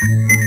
Bye.